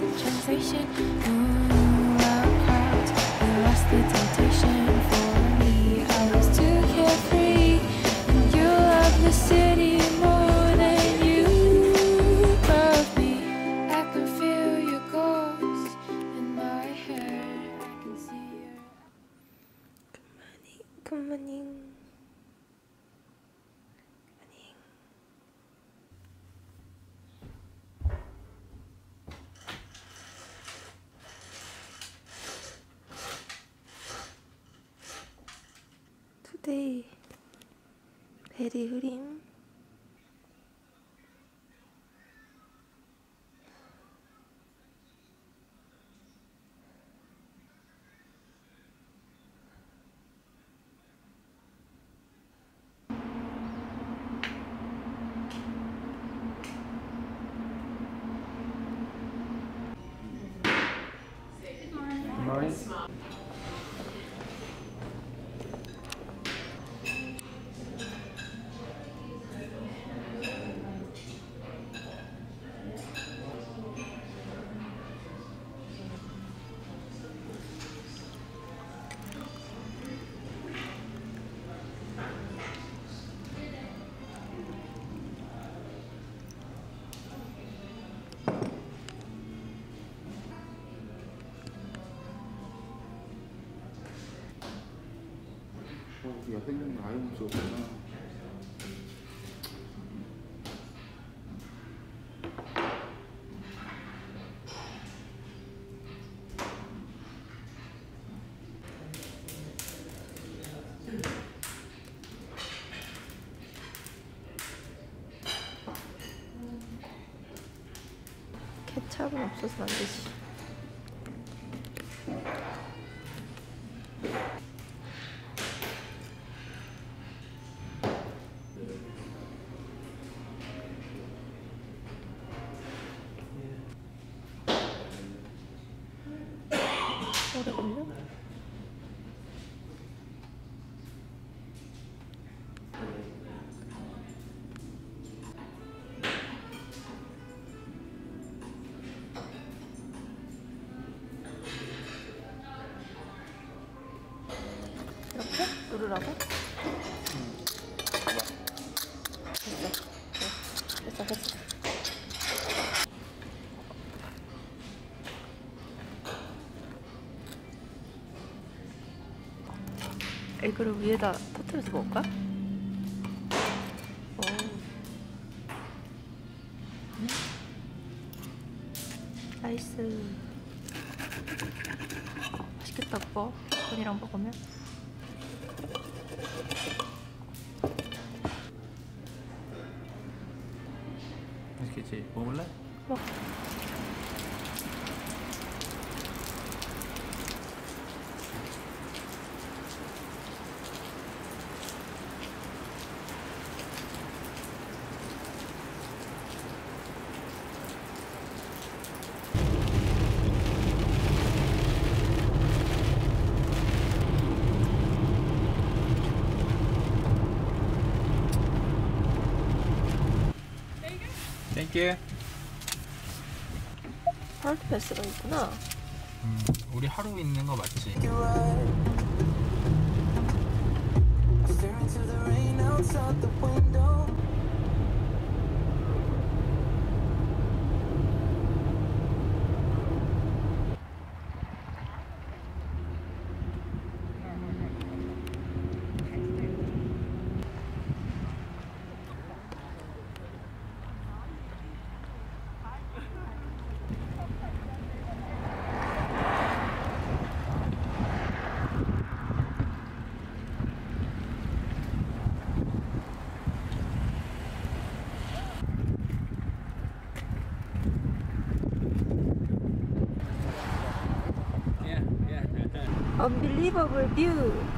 等着飞行不 머리 흐림. 거기 옆에 있는 거 아이온 쪽이나 케찹은 없어서 안 되지. 이렇게 누르라고? 됐어. 됐어, 됐어. 이거를 위에다 터뜨려서 먹을까? 오. 나이스. 맛있겠다, 그거. 콘이랑 먹으면. 맛있겠지? 먹을래? 먹. 땡큐. 헐트 패스가 있구나. 음, 우리 하루 있는 거 맞지? Unbelievable view.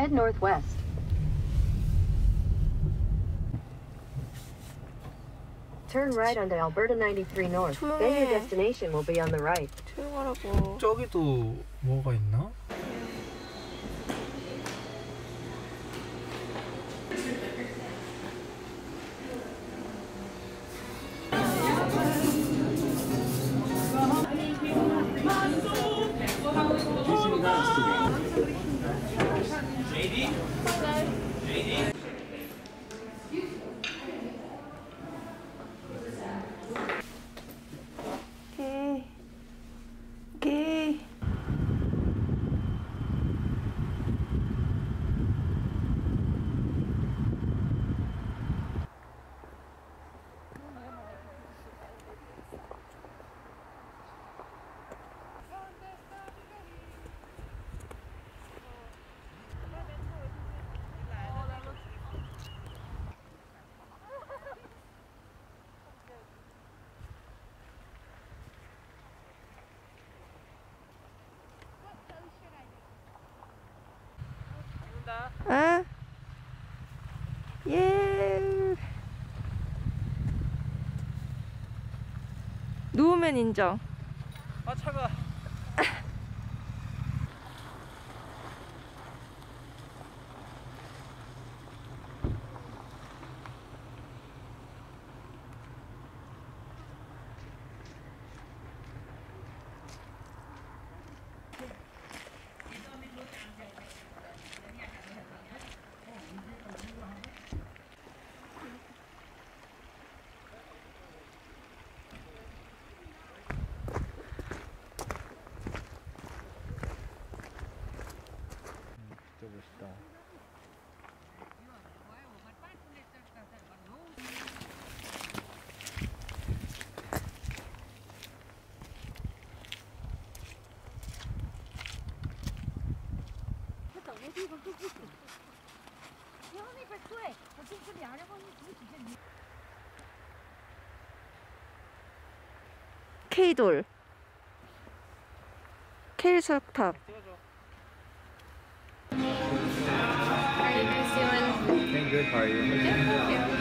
Head northwest. Turn right onto Alberta 93 North. Then your 조용해. destination will be on the right. 조용하라고. 저기도 뭐가 있나? 아? 예. 누우면 인정. 아 차가. Only for quick. I think for the outer one, you can do 케이돌 케일 설탑 How are you guys doing? Doing good, how are you? Yeah, yeah.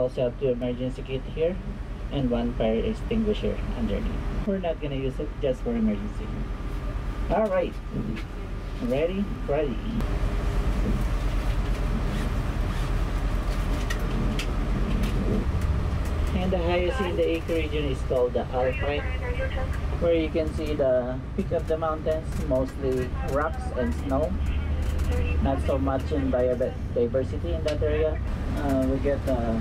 Also have two emergency kit here and one fire extinguisher underneath. We're not gonna use it just for emergency. Alright. Ready? Ready. And the highest in the Eco region is called the Alpine, where you can see the peak of the mountains, mostly rocks and snow. Not so much in biodiversity in that area. Uh, we get uh,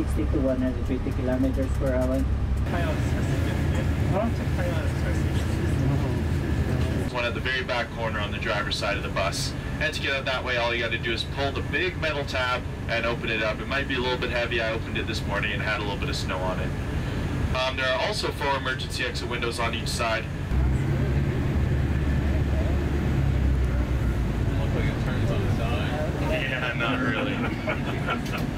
60 to 150 kilometers per hour. one at the very back corner on the driver's side of the bus. And to get out that way, all you got to do is pull the big metal tab and open it up. It might be a little bit heavy. I opened it this morning and had a little bit of snow on it. Um, there are also four emergency exit windows on each side. Look like it turns on its eye. Yeah, not really.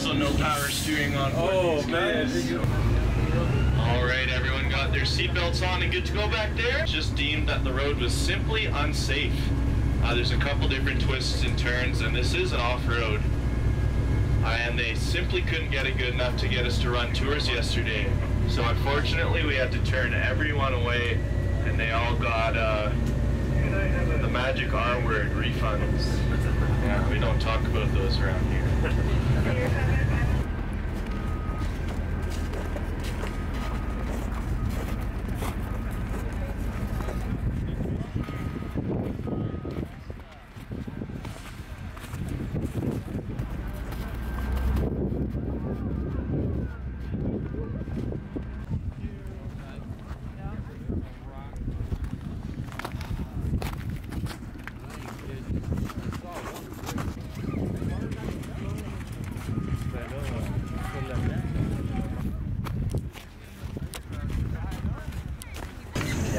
There's also no power steering on Oh these man. All right, everyone got their seatbelts on and good to go back there. Just deemed that the road was simply unsafe. Uh, there's a couple different twists and turns, and this is an off-road. Uh, and they simply couldn't get it good enough to get us to run tours yesterday. So unfortunately, we had to turn everyone away, and they all got uh, the magic R word, refunds. Yeah, we don't talk about those around here. Thank you.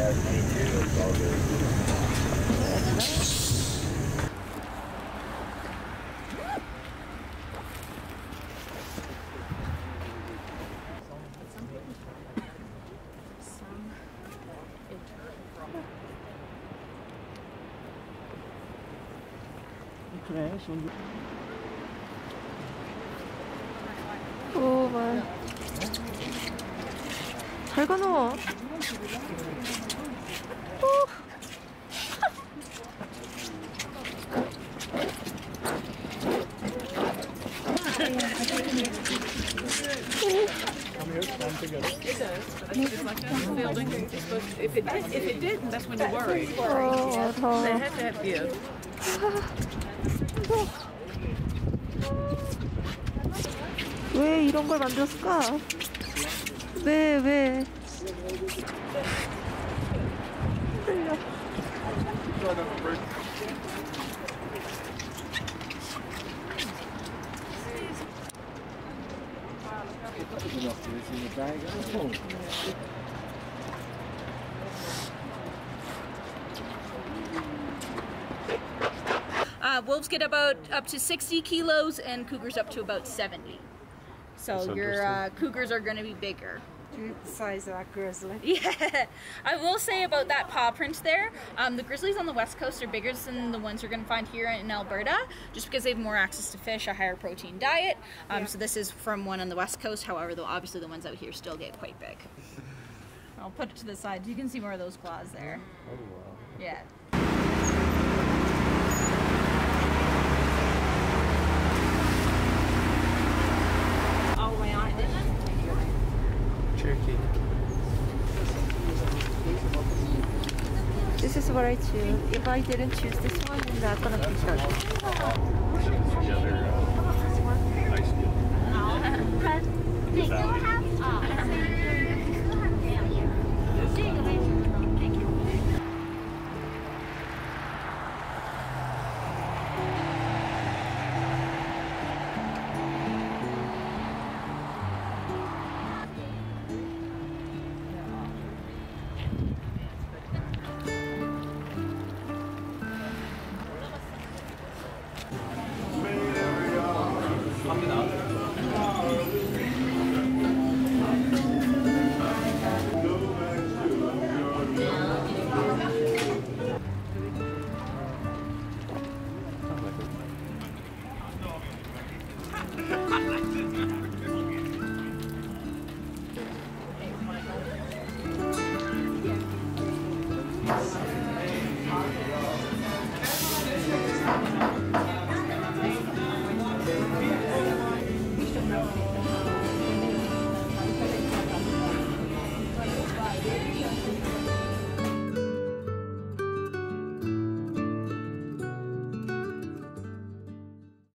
Me too. It's all good. 어. 왜 이런 걸 만들었을까? 왜, 왜? Uh, wolves get about up to 60 kilos and cougars up to about 70. So your uh, cougars are going to be bigger. The size of that grizzly. Yeah, I will say about that paw print there. Um, the grizzlies on the west coast are bigger than the ones you're going to find here in Alberta, just because they have more access to fish, a higher protein diet. Um, So this is from one on the west coast. However, though obviously the ones out here still get quite big. I'll put it to the side. You can see more of those claws there. Oh wow. Yeah. All the way on it. Cherokee. This is what I choose. If I didn't choose this one, then not gonna be done. Together. Uh, high school. Valley.